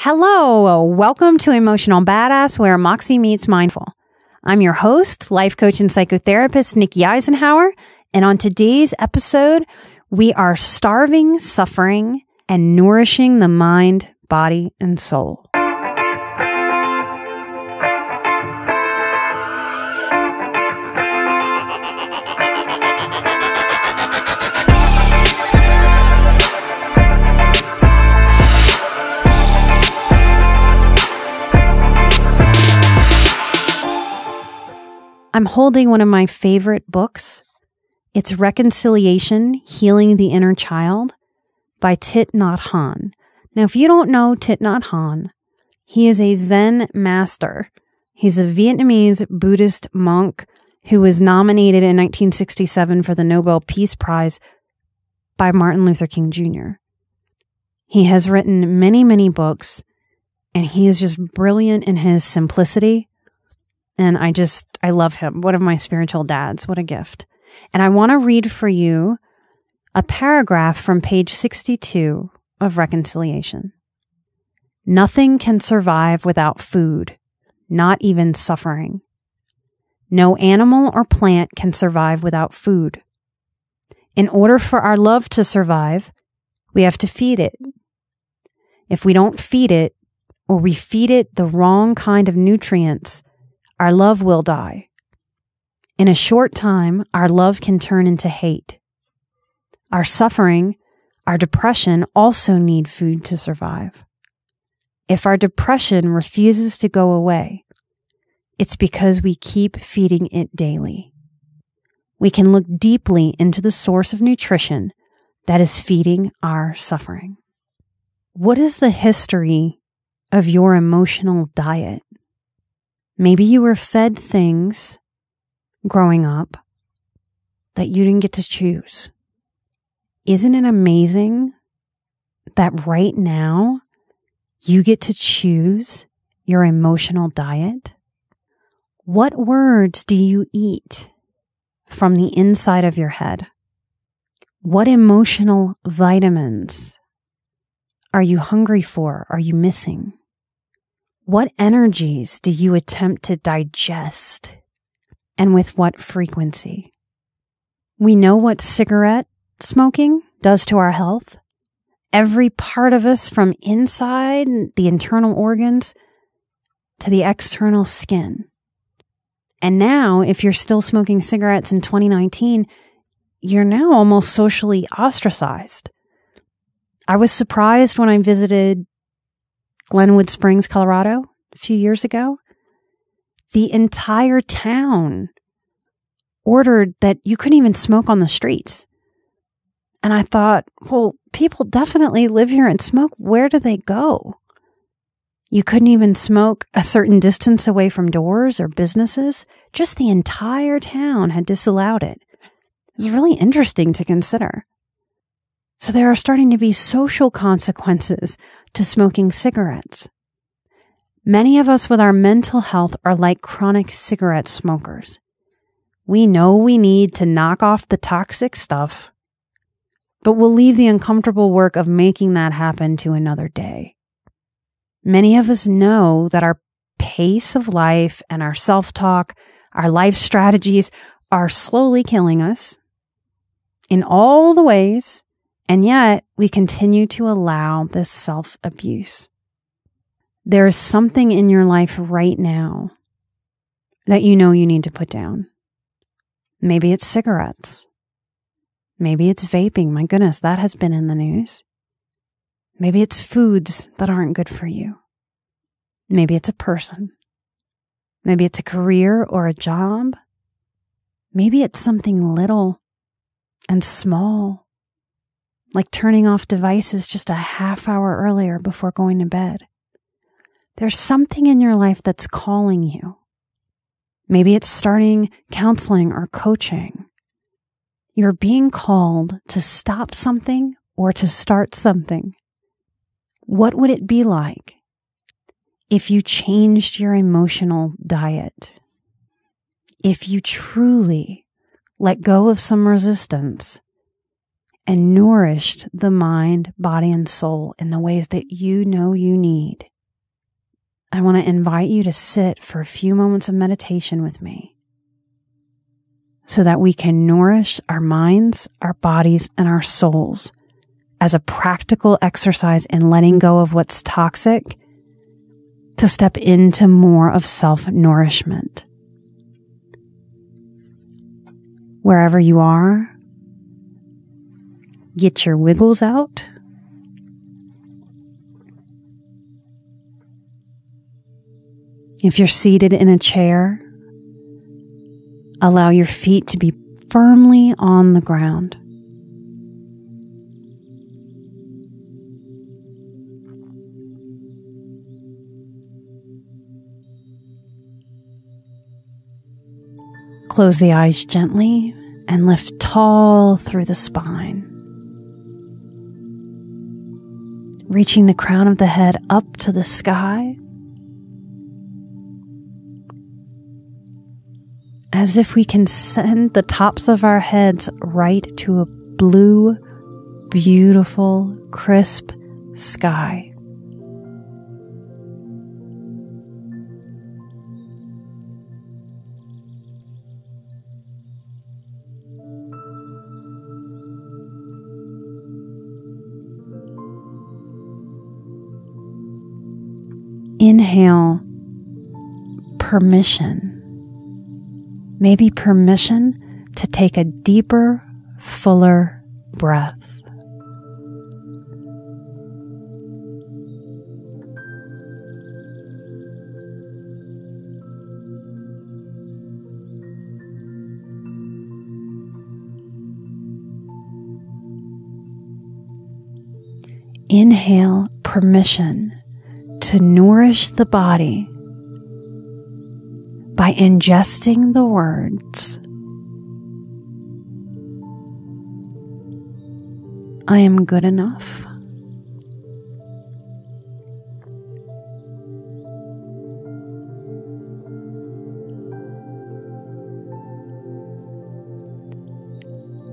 Hello, welcome to Emotional Badass, where Moxie meets mindful. I'm your host, life coach and psychotherapist Nikki Eisenhauer, and on today's episode, we are starving, suffering, and nourishing the mind, body, and soul. I'm holding one of my favorite books. It's Reconciliation Healing the Inner Child by Thich Nhat Hanh. Now, if you don't know Thich Nhat Hanh, he is a Zen master. He's a Vietnamese Buddhist monk who was nominated in 1967 for the Nobel Peace Prize by Martin Luther King Jr. He has written many, many books, and he is just brilliant in his simplicity and I just, I love him. One of my spiritual dads. What a gift. And I want to read for you a paragraph from page 62 of Reconciliation. Nothing can survive without food, not even suffering. No animal or plant can survive without food. In order for our love to survive, we have to feed it. If we don't feed it, or we feed it the wrong kind of nutrients, our love will die. In a short time, our love can turn into hate. Our suffering, our depression also need food to survive. If our depression refuses to go away, it's because we keep feeding it daily. We can look deeply into the source of nutrition that is feeding our suffering. What is the history of your emotional diet? Maybe you were fed things growing up that you didn't get to choose. Isn't it amazing that right now you get to choose your emotional diet? What words do you eat from the inside of your head? What emotional vitamins are you hungry for? Are you missing? What energies do you attempt to digest and with what frequency? We know what cigarette smoking does to our health. Every part of us from inside the internal organs to the external skin. And now, if you're still smoking cigarettes in 2019, you're now almost socially ostracized. I was surprised when I visited Glenwood Springs, Colorado, a few years ago, the entire town ordered that you couldn't even smoke on the streets. And I thought, well, people definitely live here and smoke. Where do they go? You couldn't even smoke a certain distance away from doors or businesses. Just the entire town had disallowed it. It was really interesting to consider. So there are starting to be social consequences to smoking cigarettes. Many of us with our mental health are like chronic cigarette smokers. We know we need to knock off the toxic stuff, but we'll leave the uncomfortable work of making that happen to another day. Many of us know that our pace of life and our self talk, our life strategies are slowly killing us in all the ways and yet we continue to allow this self abuse. There is something in your life right now that you know you need to put down. Maybe it's cigarettes. Maybe it's vaping. My goodness, that has been in the news. Maybe it's foods that aren't good for you. Maybe it's a person. Maybe it's a career or a job. Maybe it's something little and small like turning off devices just a half hour earlier before going to bed. There's something in your life that's calling you. Maybe it's starting counseling or coaching. You're being called to stop something or to start something. What would it be like if you changed your emotional diet? If you truly let go of some resistance and nourished the mind, body, and soul in the ways that you know you need, I want to invite you to sit for a few moments of meditation with me so that we can nourish our minds, our bodies, and our souls as a practical exercise in letting go of what's toxic to step into more of self nourishment. Wherever you are, Get your wiggles out. If you're seated in a chair, allow your feet to be firmly on the ground. Close the eyes gently and lift tall through the spine. Reaching the crown of the head up to the sky, as if we can send the tops of our heads right to a blue, beautiful, crisp sky. Permission. Maybe permission to take a deeper, fuller breath. Inhale permission to nourish the body by ingesting the words I am good enough.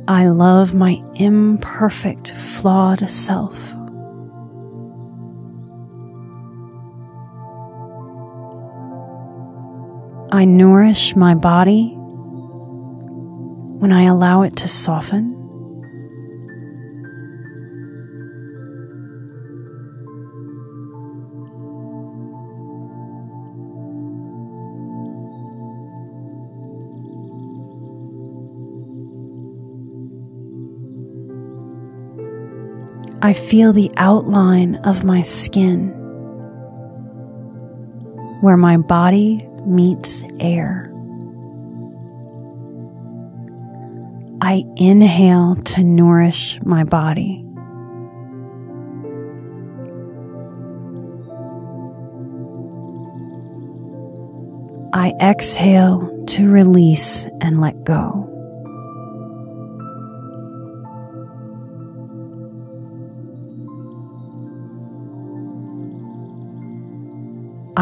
I love my imperfect, flawed self. I nourish my body when I allow it to soften. I feel the outline of my skin where my body meets air. I inhale to nourish my body. I exhale to release and let go.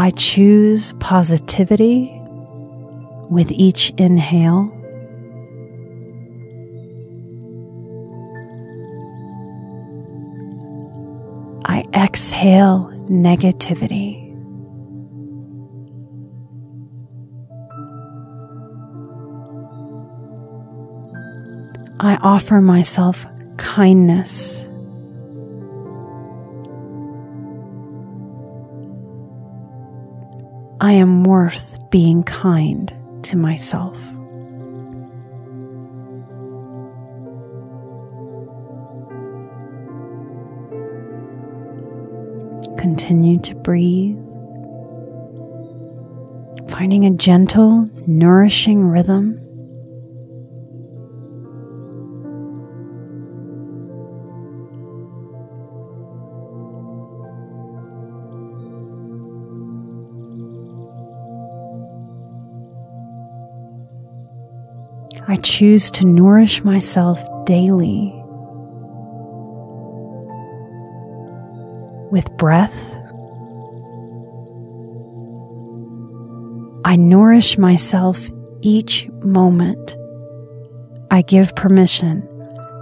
I choose positivity with each inhale. I exhale negativity. I offer myself kindness. I am worth being kind to myself. Continue to breathe, finding a gentle, nourishing rhythm. I choose to nourish myself daily with breath. I nourish myself each moment. I give permission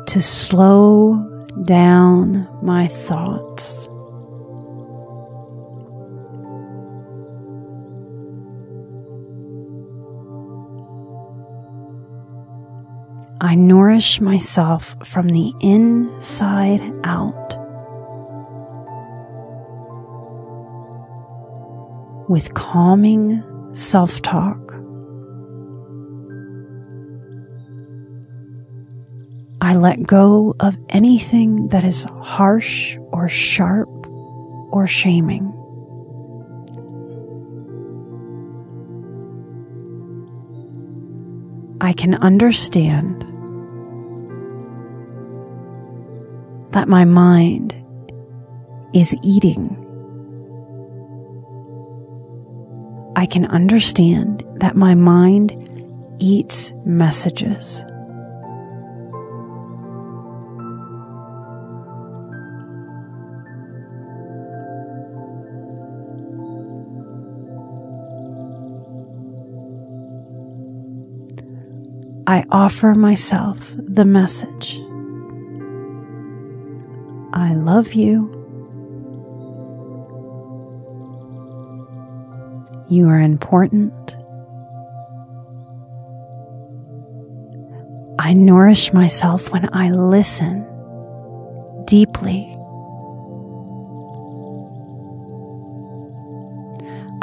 to slow down my thoughts. I nourish myself from the inside out with calming self talk. I let go of anything that is harsh or sharp or shaming. I can understand that my mind is eating. I can understand that my mind eats messages. I offer myself the message I love you. You are important. I nourish myself when I listen deeply.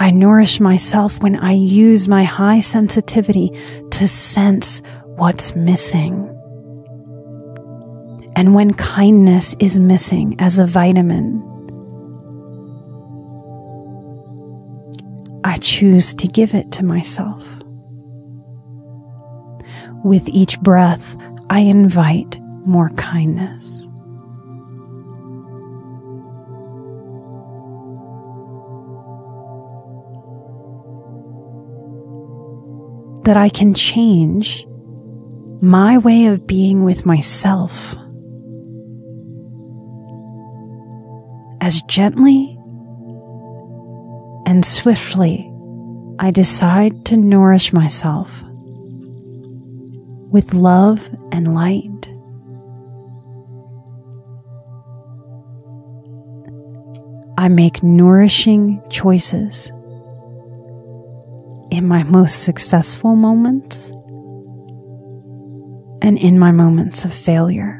I nourish myself when I use my high sensitivity to sense what's missing. And when kindness is missing as a vitamin, I choose to give it to myself. With each breath, I invite more kindness. That I can change my way of being with myself as gently and swiftly I decide to nourish myself with love and light. I make nourishing choices in my most successful moments and in my moments of failure.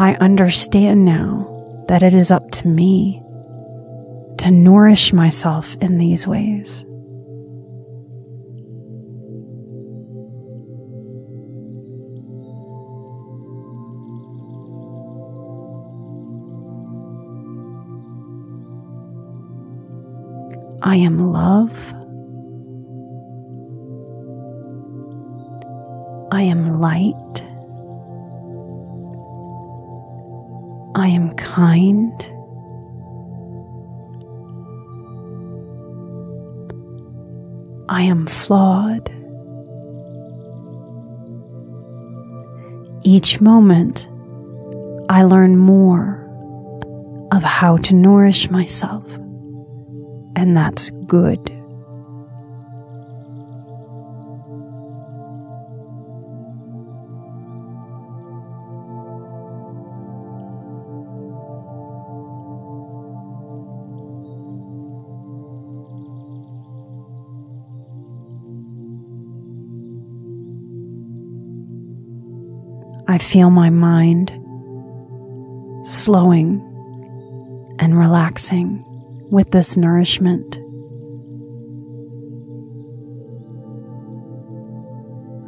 I understand now that it is up to me to nourish myself in these ways. I am love. I am light. I am kind. I am flawed. Each moment, I learn more of how to nourish myself, and that's good. I feel my mind slowing and relaxing with this nourishment.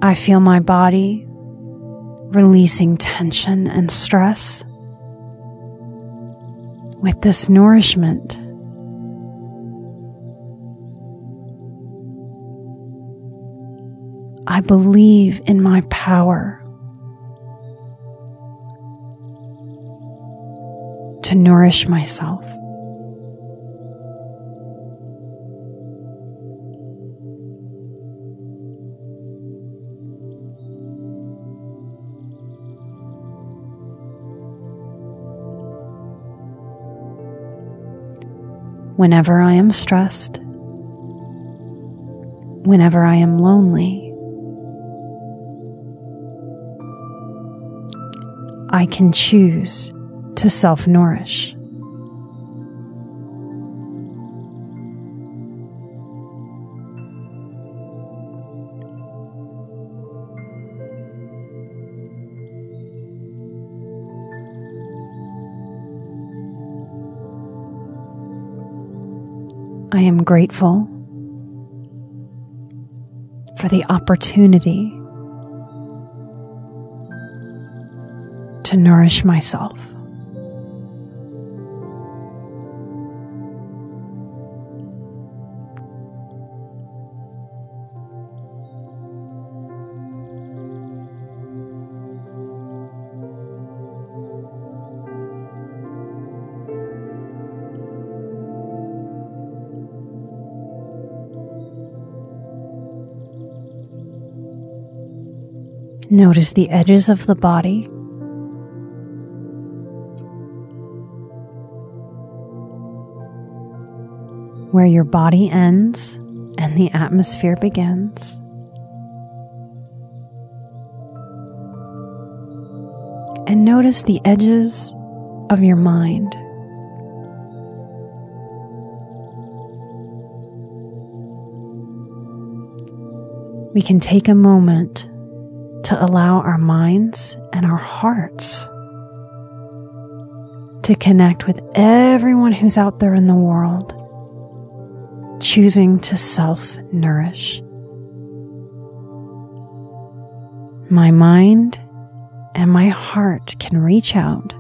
I feel my body releasing tension and stress with this nourishment. I believe in my power to nourish myself. Whenever I am stressed, whenever I am lonely. I can choose to self nourish. I am grateful for the opportunity to nourish myself. Notice the edges of the body. Where your body ends and the atmosphere begins. And notice the edges of your mind. We can take a moment to allow our minds and our hearts to connect with everyone who's out there in the world, choosing to self nourish. My mind and my heart can reach out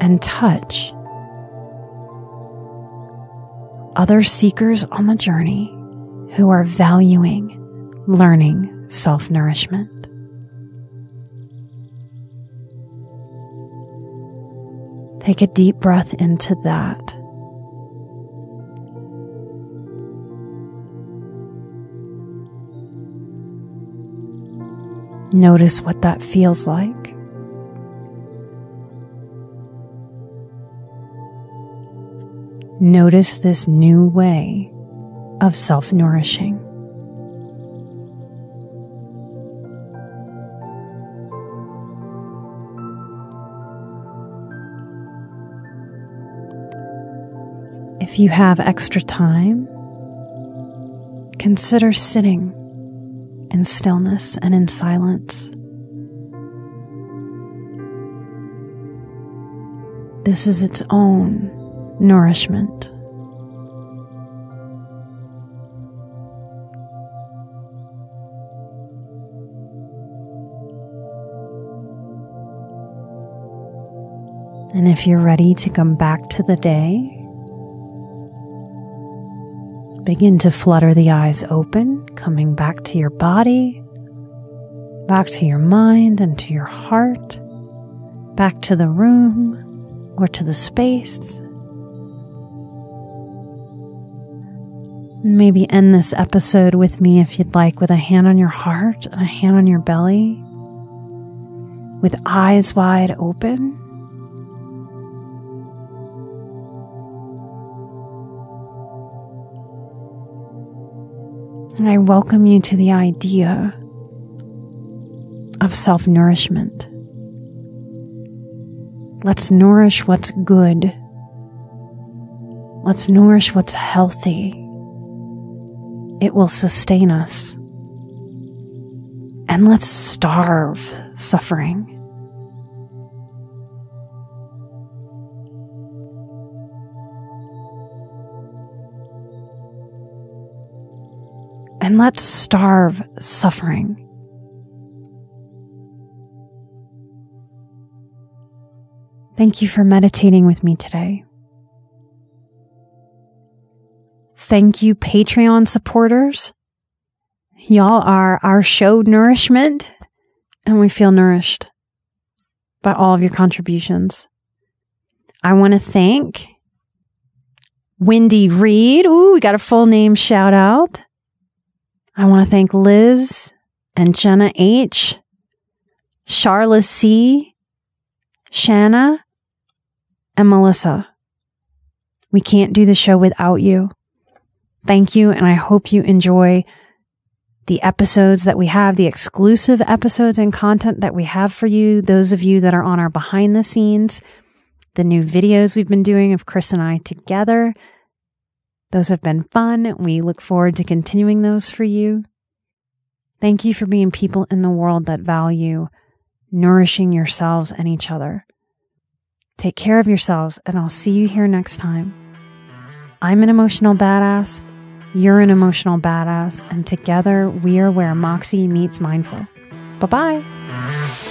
and touch other seekers on the journey who are valuing learning self nourishment. Take a deep breath into that. Notice what that feels like. Notice this new way of self nourishing. If you have extra time, consider sitting in stillness and in silence. This is its own nourishment. And if you're ready to come back to the day, Begin to flutter the eyes open, coming back to your body, back to your mind and to your heart, back to the room or to the space. Maybe end this episode with me if you'd like, with a hand on your heart and a hand on your belly, with eyes wide open. And I welcome you to the idea of self nourishment. Let's nourish what's good. Let's nourish what's healthy. It will sustain us. And let's starve suffering. And let's starve suffering. Thank you for meditating with me today. Thank you, Patreon supporters. Y'all are our show nourishment, and we feel nourished by all of your contributions. I want to thank Wendy Reed. Ooh, we got a full name shout out. I want to thank Liz and Jenna H, Charla C, Shanna, and Melissa. We can't do the show without you. Thank you. And I hope you enjoy the episodes that we have, the exclusive episodes and content that we have for you. Those of you that are on our behind the scenes, the new videos we've been doing of Chris and I together. Those have been fun. We look forward to continuing those for you. Thank you for being people in the world that value nourishing yourselves and each other. Take care of yourselves, and I'll see you here next time. I'm an emotional badass. You're an emotional badass, and together we are where Moxie meets mindful. Bye bye.